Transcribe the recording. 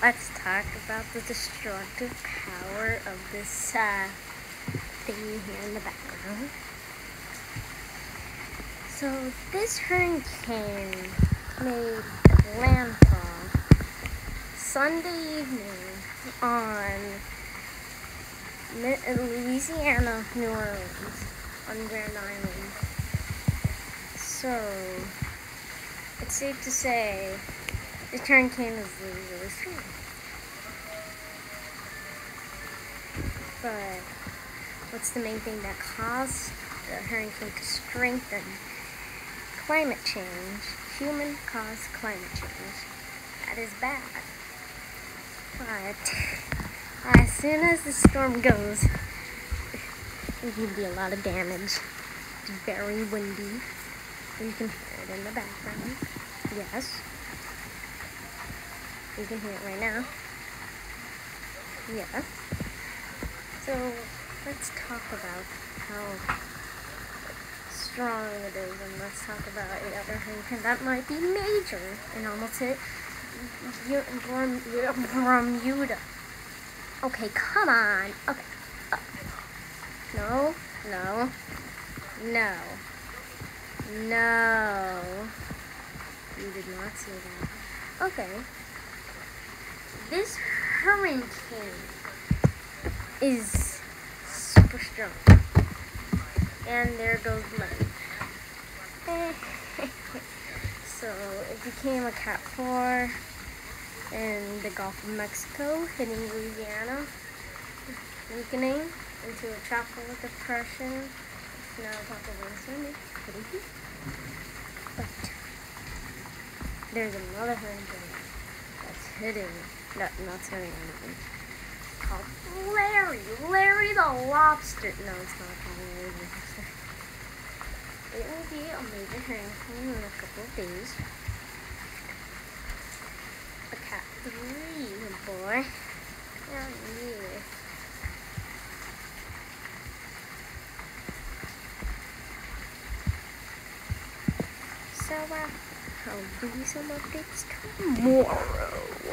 let's talk about the destructive power of this uh, thingy here in the background. So this hurricane made landfall Sunday evening on Louisiana, New Orleans, on Grand Island. So it's safe to say the hurricane is really, really strong. But what's the main thing that caused the hurricane to strengthen? Climate change. Human caused climate change. That is bad. But as soon as the storm goes, there's going to be a lot of damage. It's very windy. You can hear it in the background. Yes. You can hear it right now. Yeah. So let's talk about how strong it is and let's talk about the other hurricane that might be major and almost hit Bermuda. Okay, come on. Okay. No, no, no, no. You did not say that. Okay. This hurricane is super strong. And there goes money. so it became a Cat 4 in the Gulf of Mexico, hitting Louisiana, weakening into a tropical depression. Now it's now tropical Sunday. But there's another hurricane hitting no, not turning anything. Called Larry. Larry the Lobster. No, it's not called Larry the Lobster. It will be a major hurricane in a couple of days. A cat three, boy. So, uh, I'll you some updates tomorrow.